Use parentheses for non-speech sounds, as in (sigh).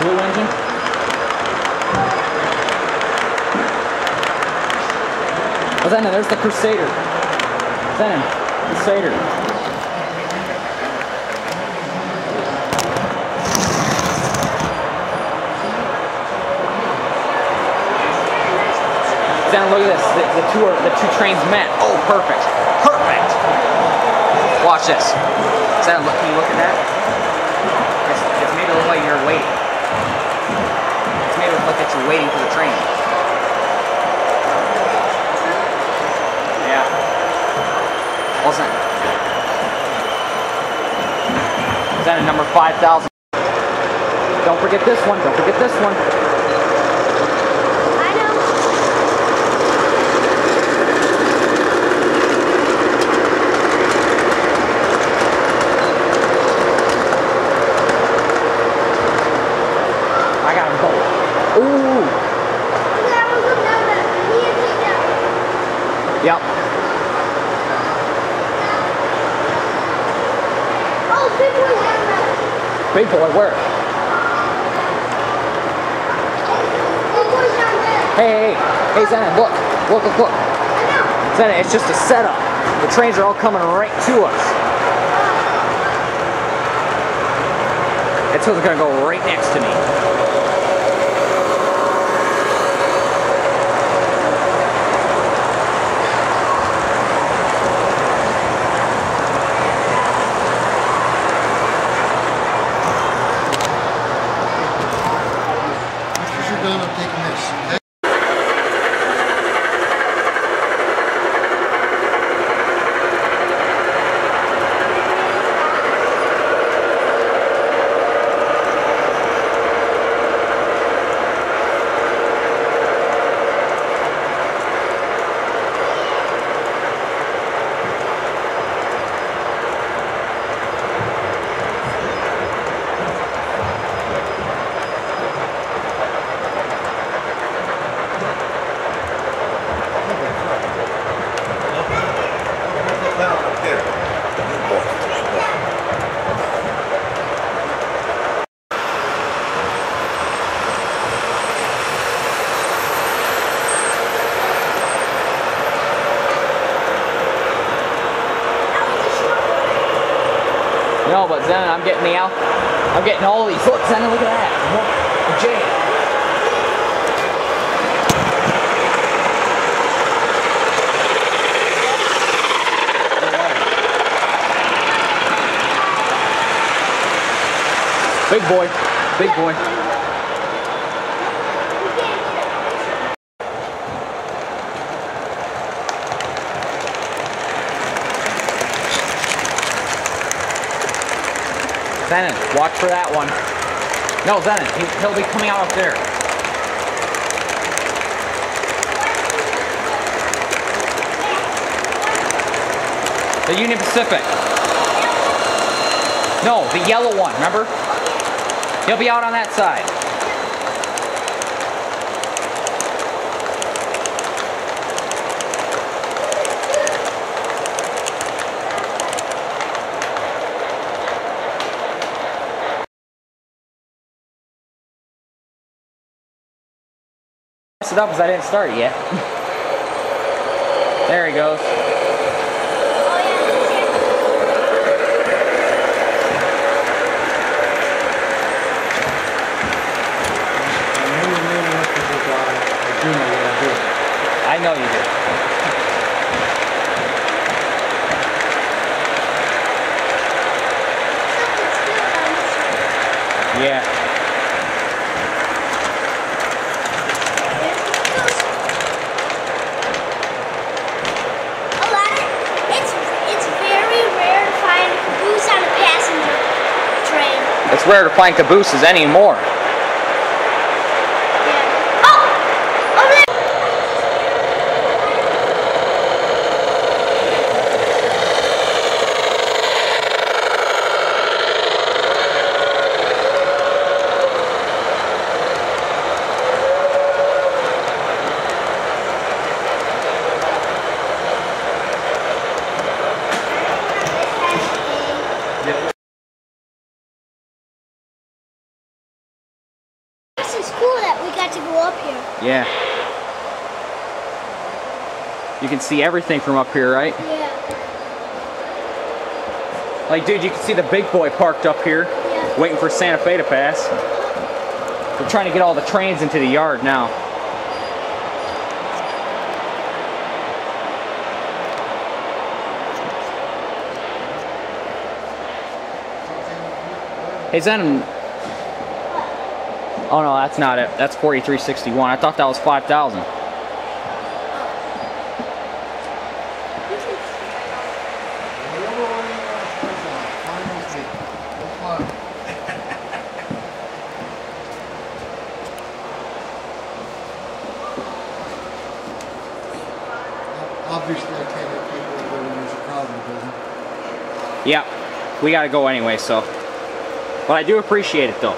blue engine? Zenon, there's the Crusader. Zenon, Crusader. Then look at this. The, the two are, the two trains met. Oh, perfect. Perfect. Watch this. Then look. Can you look at that? It's, it's made it look like you're waiting. That you're waiting for the train. Yeah. Wasn't. Then number five thousand. Don't forget this one. Don't forget this one. I know. I got them both. Ooh. That was another. He is it now. Yep. Oh, big boy where? Hey, hey, hey, Zenon, look. Look, look, look. Zenon, it's just a setup. The trains are all coming right to us. It's gonna go right next to me. No, but Zenon, I'm getting the out. I'm getting all these. Look, Zenon, look at that. Look, Jay. Big boy. Big boy. Zenon, watch for that one. No, Zenon, he, he'll be coming out up there. The Union Pacific. No, the yellow one, remember? He'll be out on that side. It up because I didn't start yet. (laughs) there he goes. I know you're leaving up to the guy. I do know what I do. I know you did. Yeah. Aladdin, it's it's very rare to find a caboose on a passenger train. It's rare to find cabooses anymore. Yeah. Oh! Over there! Cool that we got to go up here. Yeah. You can see everything from up here, right? Yeah. Like, dude, you can see the big boy parked up here, Yeah. waiting for Santa Fe to pass. We're trying to get all the trains into the yard now. Hey, Zen. Oh no, that's not it. That's 4361. I thought that was 5,000. Whatever one you want to choose on, fine with me. No fun. Obviously, I can't have people go there's a crowd in the building. Yeah, we gotta go anyway, so. But I do appreciate it though.